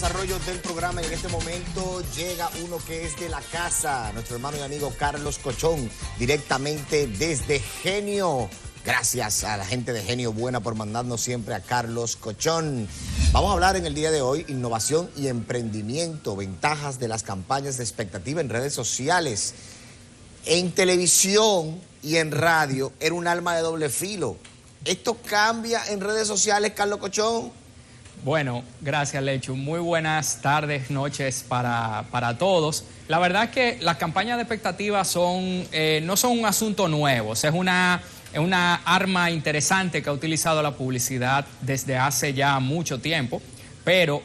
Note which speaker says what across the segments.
Speaker 1: desarrollo del programa y en este momento llega uno que es de la casa, nuestro hermano y amigo Carlos Cochón, directamente desde Genio. Gracias a la gente de Genio Buena por mandarnos siempre a Carlos Cochón. Vamos a hablar en el día de hoy innovación y emprendimiento, ventajas de las campañas de expectativa en redes sociales. En televisión y en radio era un alma de doble filo. ¿Esto cambia en redes sociales, Carlos Cochón?
Speaker 2: Bueno, gracias Lechu. Muy buenas tardes, noches para, todos. La verdad es que las campañas de expectativa son, eh, no son un asunto nuevo, es una, es una arma interesante que ha utilizado la publicidad desde hace ya mucho tiempo, pero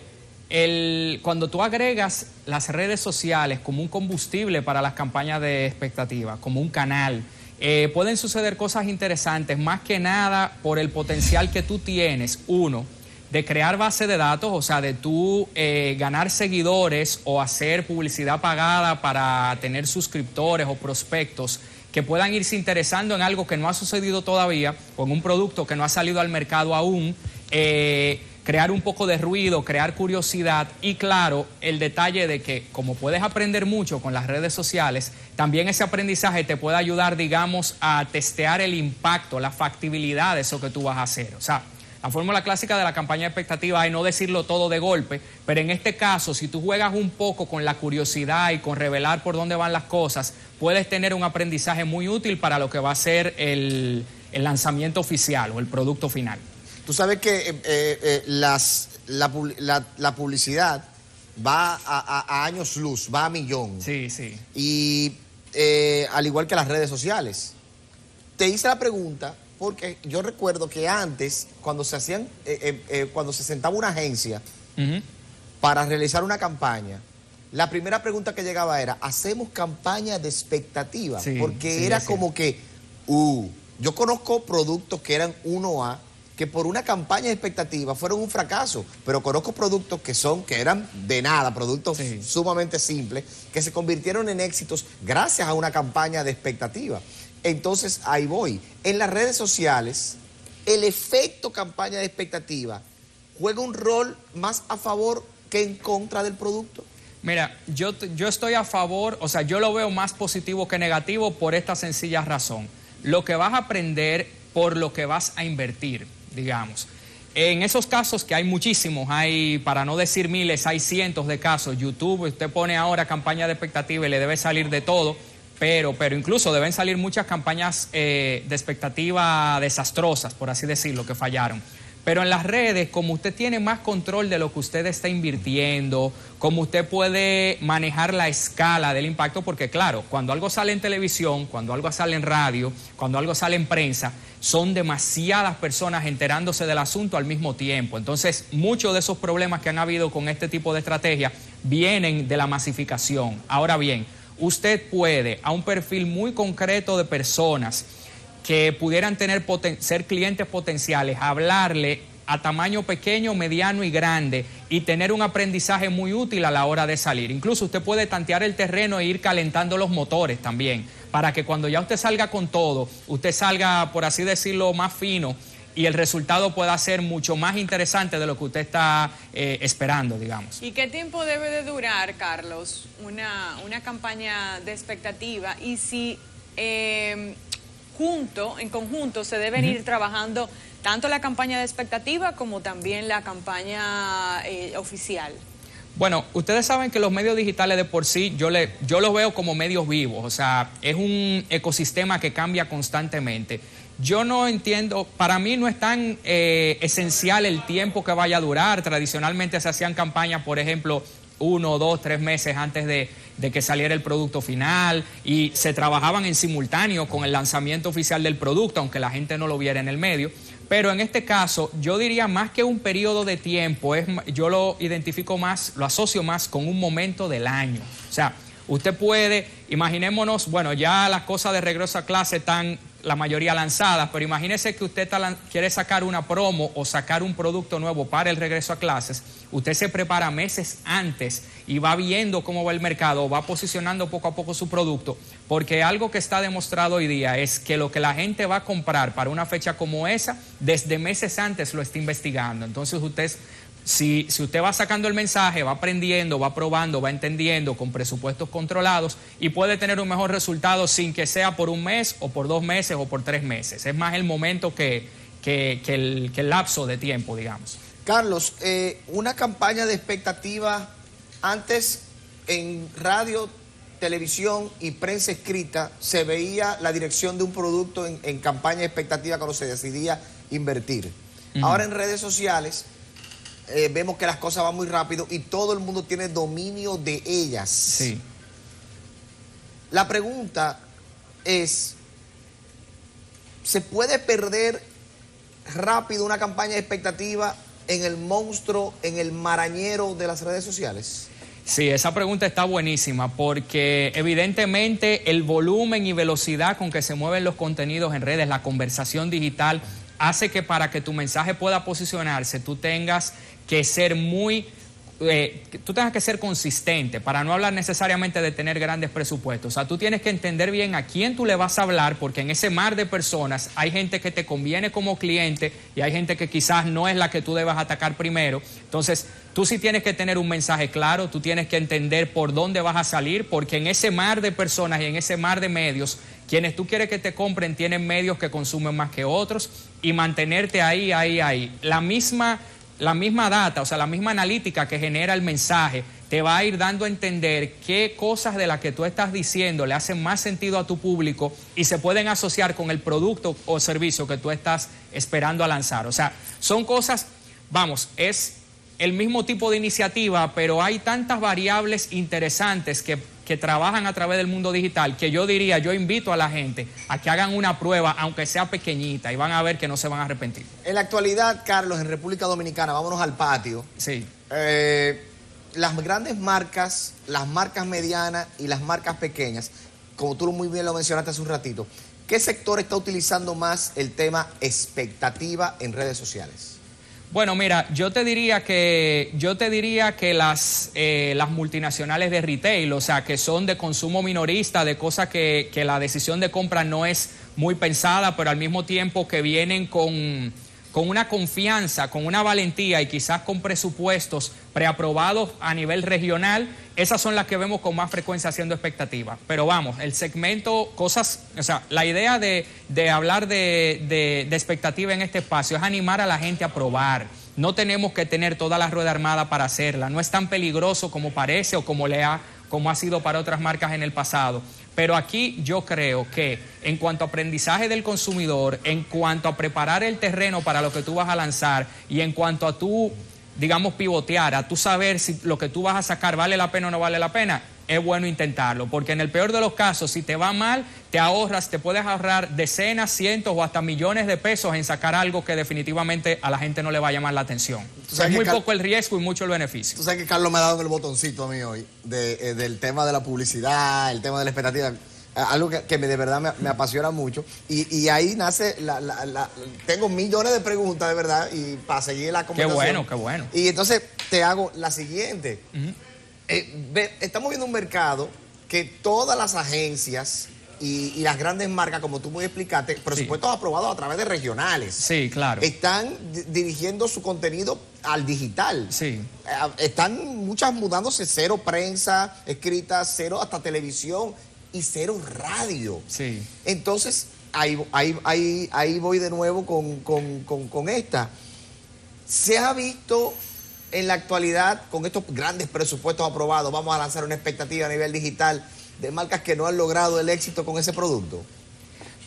Speaker 2: el, cuando tú agregas las redes sociales como un combustible para las campañas de expectativa, como un canal, eh, pueden suceder cosas interesantes, más que nada por el potencial que tú tienes, uno, de crear base de datos, o sea, de tú eh, ganar seguidores o hacer publicidad pagada para tener suscriptores o prospectos que puedan irse interesando en algo que no ha sucedido todavía o en un producto que no ha salido al mercado aún, eh, crear un poco de ruido, crear curiosidad y claro, el detalle de que como puedes aprender mucho con las redes sociales, también ese aprendizaje te puede ayudar, digamos, a testear el impacto, la factibilidad de eso que tú vas a hacer. O sea, la fórmula clásica de la campaña de expectativa es no decirlo todo de golpe, pero en este caso, si tú juegas un poco con la curiosidad y con revelar por dónde van las cosas, puedes tener un aprendizaje muy útil para lo que va a ser el, lanzamiento oficial o el producto final.
Speaker 1: Tú sabes que eh, eh, eh, las, la, publicidad va a, años luz, va a millón.
Speaker 2: Sí, sí.
Speaker 1: Y al igual que las redes sociales. Te hice la pregunta porque yo recuerdo que antes, cuando se hacían, eh, eh, eh, cuando se sentaba una agencia para realizar una campaña, la primera pregunta que llegaba era, ¿hacemos campaña de expectativa? porque era como que, uh, yo conozco productos que eran 1A, que por una campaña de expectativa fueron un fracaso, pero conozco productos que son, que eran de nada, productos sumamente simples, que se convirtieron en éxitos gracias a una campaña de expectativa. Entonces, ahí voy. En las redes sociales, el efecto campaña de expectativa juega un rol más a favor que en contra del producto.
Speaker 2: Mira, yo, yo estoy a favor, o sea, yo lo veo más positivo que negativo por esta sencilla razón. Lo que vas a aprender por lo que vas a invertir, digamos. En esos casos, que hay muchísimos, hay, para no decir miles, hay cientos de casos. YouTube, usted pone ahora campaña de expectativa y le debe salir de todo pero, pero incluso deben salir muchas campañas eh, de expectativa desastrosas, por así decirlo, que fallaron. Pero en las redes, como usted tiene más control de lo que usted está invirtiendo, como usted puede manejar la escala del impacto, porque claro, cuando algo sale en televisión, cuando algo sale en radio, cuando algo sale en prensa, son demasiadas personas enterándose del asunto al mismo tiempo. Entonces, muchos de esos problemas que han habido con este tipo de estrategia vienen de la masificación. Ahora bien, usted puede a un perfil muy concreto de personas que pudieran tener ser clientes potenciales, hablarle a tamaño pequeño, mediano y grande y tener un aprendizaje muy útil a la hora de salir. Incluso usted puede tantear el terreno e ir calentando los motores también, para que cuando ya usted salga con todo, usted salga, por así decirlo, más fino y el resultado pueda ser mucho más interesante de lo que usted está eh, esperando, digamos.
Speaker 3: ¿Y qué tiempo debe de durar, Carlos, una, campaña de expectativa? Y si eh, junto, en conjunto, se deben ir trabajando tanto la campaña de expectativa como también la campaña eh, oficial.
Speaker 2: Bueno, ustedes saben que los medios digitales de por sí yo, le, yo los veo como medios vivos, o sea, es un ecosistema que cambia constantemente. Yo no entiendo, para mí no es tan eh, esencial el tiempo que vaya a durar. Tradicionalmente se hacían campañas, por ejemplo, uno, dos, tres meses antes de, que saliera el producto final y se trabajaban en simultáneo con el lanzamiento oficial del producto, aunque la gente no lo viera en el medio. Pero en este caso, yo diría más que un periodo de tiempo, es, yo lo identifico más, lo asocio más con un momento del año. O sea, usted puede, imaginémonos, bueno, ya las cosas de regreso a clase están la mayoría lanzadas, pero imagínese que usted quiere sacar una promo o sacar un producto nuevo para el regreso a clases, usted se prepara meses antes y va viendo cómo va el mercado, va posicionando poco a poco su producto, porque algo que está demostrado hoy día es que lo que la gente va a comprar para una fecha como esa, desde meses antes lo está investigando. Entonces usted Si, si, usted va sacando el mensaje, va aprendiendo, va probando, va entendiendo con presupuestos controlados y puede tener un mejor resultado sin que sea por un mes o por dos meses o por tres meses. Es más el momento que, que, el, que el, lapso de tiempo, digamos.
Speaker 1: Carlos, eh, una campaña de expectativa antes en radio, televisión y prensa escrita se veía la dirección de un producto en, campaña de expectativa cuando se decidía invertir. Ahora en redes sociales eh, vemos que las cosas van muy rápido y todo el mundo tiene dominio de ellas.
Speaker 2: Sí.
Speaker 1: La pregunta es, ¿se puede perder rápido una campaña de expectativa en el monstruo, en el marañero de las redes sociales?
Speaker 2: Sí, esa pregunta está buenísima porque evidentemente el volumen y velocidad con que se mueven los contenidos en redes, la conversación digital, hace que para que tu mensaje pueda posicionarse tú tengas que ser muy eh, tú tengas que ser consistente para no hablar necesariamente de tener grandes presupuestos. O sea, tú tienes que entender bien a quién tú le vas a hablar, porque en ese mar de personas hay gente que te conviene como cliente y hay gente que quizás no es la que tú debas atacar primero. Entonces, tú sí tienes que tener un mensaje claro, tú tienes que entender por dónde vas a salir, porque en ese mar de personas y en ese mar de medios, quienes tú quieres que te compren tienen medios que consumen más que otros y mantenerte ahí, ahí, ahí. La misma la misma data, o sea, la misma analítica que genera el mensaje, te va a ir dando a entender qué cosas de las que tú estás diciendo le hacen más sentido a tu público y se pueden asociar con el producto o servicio que tú estás esperando a lanzar. O sea, son cosas, vamos, es el mismo tipo de iniciativa, pero hay tantas variables interesantes que que trabajan a través del mundo digital, que yo diría, yo invito a la gente a que hagan una prueba, aunque sea pequeñita, y van a ver que no se van a arrepentir.
Speaker 1: En la actualidad, Carlos, en República Dominicana, vámonos al patio.
Speaker 2: Sí.
Speaker 1: Eh, las grandes marcas, las marcas medianas y las marcas pequeñas, como tú muy bien lo mencionaste hace un ratito, ¿qué sector está utilizando más el tema expectativa en redes sociales?
Speaker 2: Bueno, mira, yo te diría que yo te diría que las, eh, las multinacionales de retail, o sea, que son de consumo minorista, de cosas que, que la decisión de compra no es muy pensada, pero al mismo tiempo que vienen con con una confianza, con una valentía y quizás con presupuestos preaprobados a nivel regional, esas son las que vemos con más frecuencia haciendo expectativas. Pero vamos, el segmento, cosas, o sea, la idea de, hablar de, de, expectativa en este espacio es animar a la gente a probar. No tenemos que tener toda la rueda armada para hacerla. No es tan peligroso como parece o como, le ha, como ha sido para otras marcas en el pasado. Pero aquí yo creo que en cuanto a aprendizaje del consumidor, en cuanto a preparar el terreno para lo que tú vas a lanzar y en cuanto a tú, digamos, pivotear, a tú saber si lo que tú vas a sacar vale la pena o no vale la pena, es bueno intentarlo, porque en el peor de los casos, si te va mal, te ahorras, te puedes ahorrar decenas, cientos o hasta millones de pesos en sacar algo que definitivamente a la gente no le va a llamar la atención. Es muy poco el riesgo y mucho el beneficio.
Speaker 1: Tú sabes que Carlos me ha dado el botoncito a mí hoy eh, del tema de la publicidad, el tema de la expectativa algo que, de verdad me, apasiona mucho. Y, ahí nace, la, tengo millones de preguntas de verdad y para seguir la conversación.
Speaker 2: Qué bueno, qué bueno.
Speaker 1: Y entonces te hago la siguiente. Eh, estamos viendo un mercado que todas las agencias y, las grandes marcas, como tú muy explicaste, presupuestos aprobados a través de regionales.
Speaker 2: Sí, claro.
Speaker 1: Están dirigiendo su contenido al digital.
Speaker 2: Sí.
Speaker 1: Eh, están muchas mudándose, cero prensa escrita, cero hasta televisión y cero radio.
Speaker 2: Sí.
Speaker 1: Entonces, ahí, ahí, ahí, voy de nuevo con, con esta. Se ha visto en la actualidad, con estos grandes presupuestos aprobados, vamos a lanzar una expectativa a nivel digital de marcas que no han logrado el éxito con ese producto?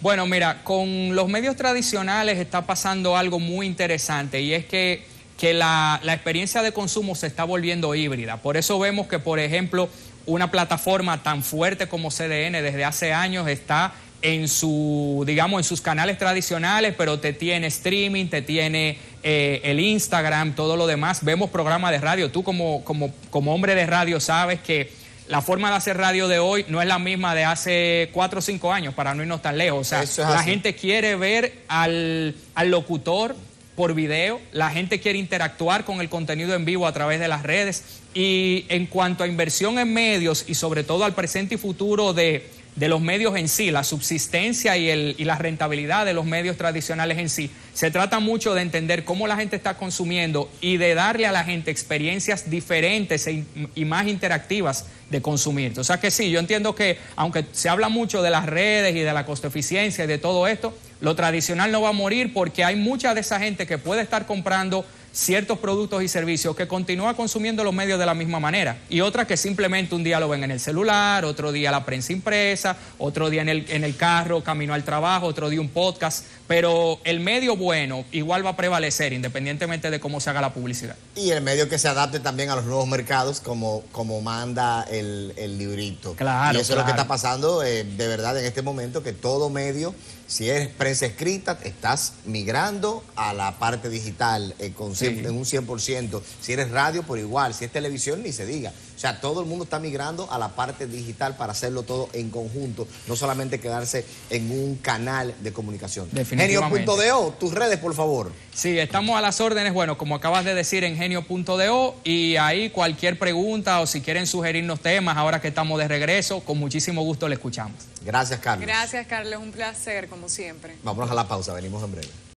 Speaker 2: Bueno, mira, con los medios tradicionales está pasando algo muy interesante y es que, que la, la experiencia de consumo se está volviendo híbrida. Por eso vemos que, por ejemplo, una plataforma tan fuerte como CDN desde hace años está en su, digamos, en sus canales tradicionales, pero te tiene streaming, te tiene eh, el Instagram, todo lo demás. Vemos programas de radio. Tú como, como, como hombre de radio sabes que la forma de hacer radio de hoy no es la misma de hace cuatro o cinco años, para no irnos tan lejos. O sea, la gente quiere ver al, al locutor por video, la gente quiere interactuar con el contenido en vivo a través de las redes y en cuanto a inversión en medios y sobre todo al presente y futuro de de los medios en sí, la subsistencia y, el, y, la rentabilidad de los medios tradicionales en sí. Se trata mucho de entender cómo la gente está consumiendo y de darle a la gente experiencias diferentes e, y más interactivas de consumir. O sea que sí, yo entiendo que aunque se habla mucho de las redes y de la costo eficiencia y de todo esto, lo tradicional no va a morir porque hay mucha de esa gente que puede estar comprando ciertos productos y servicios que continúa consumiendo los medios de la misma manera y otras que simplemente un día lo ven en el celular, otro día la prensa impresa, otro día en el, en el carro, camino al trabajo, otro día un podcast, pero el medio bueno igual va a prevalecer independientemente de cómo se haga la publicidad.
Speaker 1: Y el medio que se adapte también a los nuevos mercados como, como manda el, el librito.
Speaker 2: Claro.
Speaker 1: Y eso es lo que está pasando eh, de verdad en este momento, que todo medio si eres prensa escrita, estás migrando a la parte digital eh, con, sí. en un 100%. Si eres radio, por igual. Si es televisión, ni se diga. O sea, todo el mundo está migrando a la parte digital para hacerlo todo en conjunto, no solamente quedarse en un canal de comunicación. Genio.do, tus redes, por favor.
Speaker 2: Sí, estamos a las órdenes, bueno, como acabas de decir, en genio.do y ahí cualquier pregunta o si quieren sugerirnos temas ahora que estamos de regreso, con muchísimo gusto le escuchamos.
Speaker 1: Gracias, Carlos.
Speaker 3: Gracias, Carlos, un placer, como siempre.
Speaker 1: Vámonos a la pausa, venimos en breve.